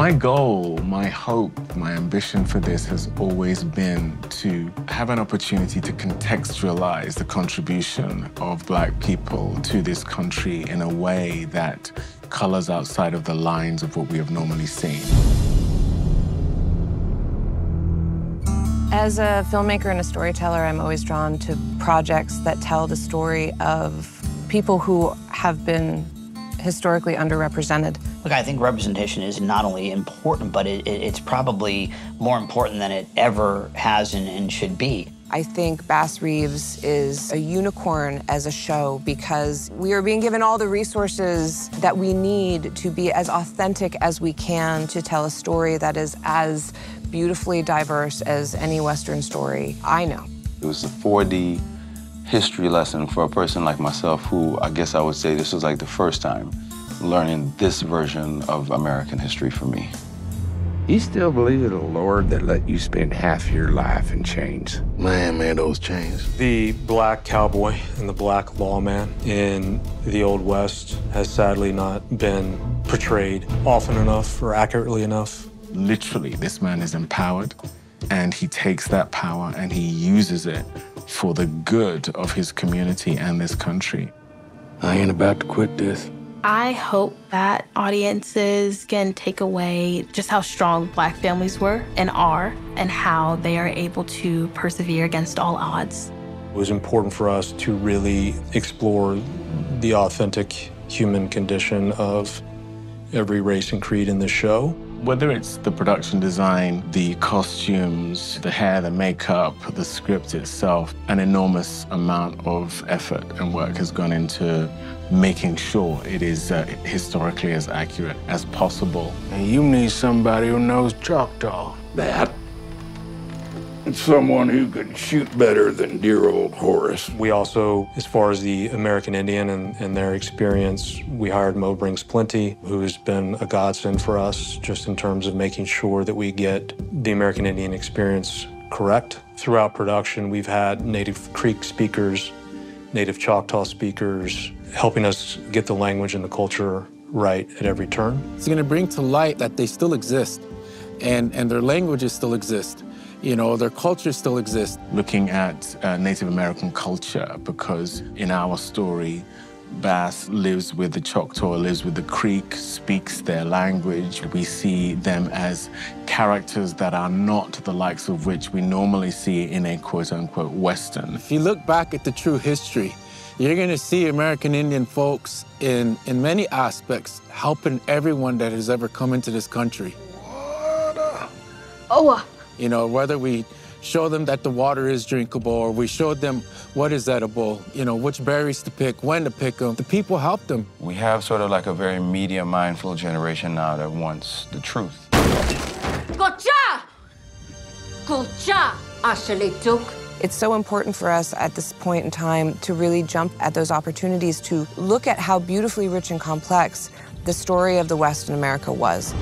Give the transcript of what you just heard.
My goal, my hope, my ambition for this has always been to have an opportunity to contextualize the contribution of black people to this country in a way that colors outside of the lines of what we have normally seen. As a filmmaker and a storyteller, I'm always drawn to projects that tell the story of people who have been historically underrepresented. Look, I think representation is not only important, but it, it, it's probably more important than it ever has and, and should be. I think Bass Reeves is a unicorn as a show because we are being given all the resources that we need to be as authentic as we can to tell a story that is as beautifully diverse as any Western story I know. It was a 4D history lesson for a person like myself who I guess I would say this was like the first time learning this version of American history for me. You still believe in a Lord that let you spend half your life in chains? Man, man, those chains. The black cowboy and the black lawman in the Old West has sadly not been portrayed often enough or accurately enough. Literally, this man is empowered and he takes that power and he uses it for the good of his community and this country. I ain't about to quit this. I hope that audiences can take away just how strong Black families were and are, and how they are able to persevere against all odds. It was important for us to really explore the authentic human condition of every race and creed in the show. Whether it's the production design, the costumes, the hair, the makeup, the script itself, an enormous amount of effort and work has gone into making sure it is uh, historically as accurate as possible. And you need somebody who knows Choctaw. That someone who could shoot better than dear old Horace. We also, as far as the American Indian and, and their experience, we hired Mo Brings Plenty, who has been a godsend for us just in terms of making sure that we get the American Indian experience correct. Throughout production, we've had Native Creek speakers, Native Choctaw speakers, helping us get the language and the culture right at every turn. It's going to bring to light that they still exist and, and their languages still exist you know, their culture still exists. Looking at uh, Native American culture, because in our story, Bass lives with the Choctaw, lives with the Creek, speaks their language. We see them as characters that are not the likes of which we normally see in a quote-unquote Western. If you look back at the true history, you're going to see American Indian folks in, in many aspects helping everyone that has ever come into this country. Water. Oh, you know, whether we show them that the water is drinkable or we showed them what is edible, you know, which berries to pick, when to pick them. The people help them. We have sort of like a very media mindful generation now that wants the truth. Gotcha! Gotcha! Ashley took. It's so important for us at this point in time to really jump at those opportunities to look at how beautifully rich and complex the story of the West in America was.